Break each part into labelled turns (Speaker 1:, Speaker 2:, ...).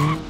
Speaker 1: Yeah.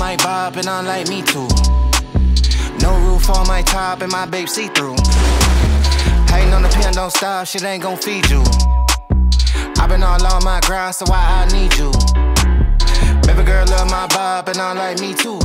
Speaker 2: My vibe and I like me too. No roof on my top and my babe see through. Hating on the pen, don't stop, shit ain't gon' feed you. i been all on my grind, so why I need you? Baby girl love my vibe and I like me too.